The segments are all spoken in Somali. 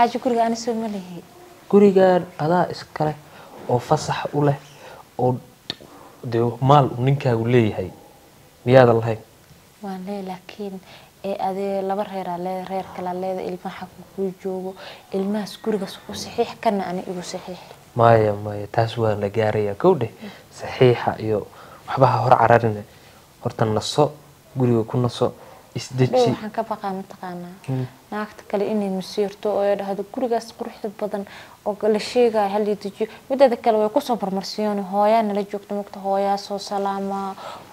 xaaji guriga ani soo ma lihi gurigan adaa iskale oo fasax u leh oo dee maal uu ninkaagu leeyahay. Miyaadan lahayn? Waan leeyahay laakiin ee adee laba reeraa leeda reer kalaa leeda ilmaha kuu joogo. Ilmahaas gurigaas ku saxiix kana ani igu saxiix. Maya maya taas waa la gaarayaa. Kowdhe saxiixa iyo waxbaha hor cararine horta naso guriga ku naso waxaan ka baqaa mataqaanaa naagta kale inay masiirto oo ay dhahdo gurigaas quruxda badan oo la sheegaya halii dejiyo mideeda kale way ku soo marmarsiyoon hooyaa nala joogta mogta hooyaa soo salaama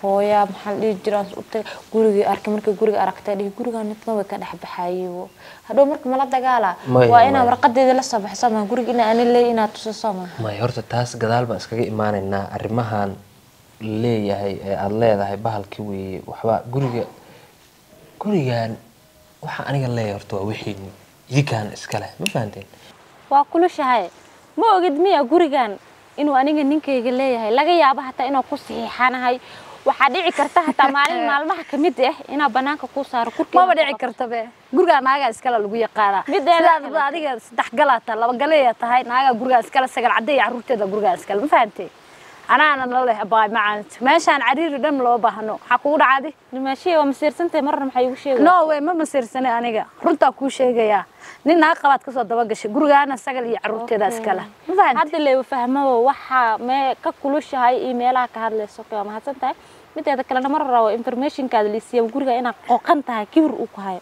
hooyaa maxaa la dhihi jiraa uta gurigii arkay markay guriga aragtay dhihi gurigaa nidna way ka dhex baxayeyo hadhow marka mala dagaala waa inaa warqadeeda la soo baxsa ma guriga inaa ani leey inaad tusiso ma. Maya horta taas gadaal baan iskaga imaanaynaa arrimahan leeyahay ee aada leedahay bahalkii weeye waxba guriga gurigan waxaa aniga leeyahay horta waa wixiini idinkaan iskale ma fahanteen waa kulushahay ma ogid miya gurigan inuu aniga ninkayga leeyahay laga yaabo hataa inuu ku saxiixanahay waxaa dhici karta hataa maalin maalmaha kamid ah inaa banaanka kuu saaro kurkeeda maba dhici karta be gurigaa naagaa iskale lagu yaqaanaa Mideeda sidaad ba adiga saddex galaa tahay laba galeeya tahay naagaa gurigaa iskale sagal caddeeya carruurteeda gurigaa iskale ma fahantee anaana la leh baay macaan. Meeshaan cariiri dhan loo baahno. Maxaa kugu dhacadi dhimaashiya waa masiirsantahay marna maxaa igu sheegay no way ma masiirsane aniga. Runtaa kuu sheegayaa. Nin naag qabaad ka soo dabagashay gurigaana sagal iyo carruurteeda iskale hadda leewa fahmaba waxaa mee ka kulushahay iyo meelaha ka hadlayso waa mahadsan tahay? Mideeda kalena mar rabo informationkaada liisiya guriga inaad qoqan tahay kibir uu ku hayo